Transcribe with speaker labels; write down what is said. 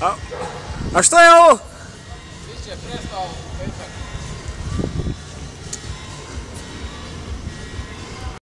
Speaker 1: A, a što je ovo? Biće prestao